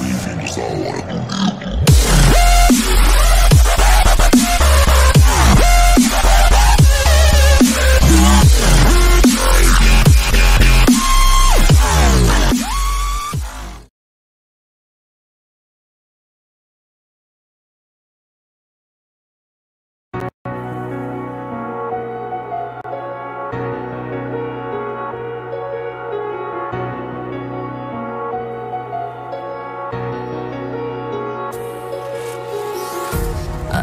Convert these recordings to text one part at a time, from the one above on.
leave you, cause I don't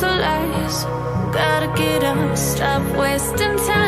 the lies. Gotta get up, stop wasting time.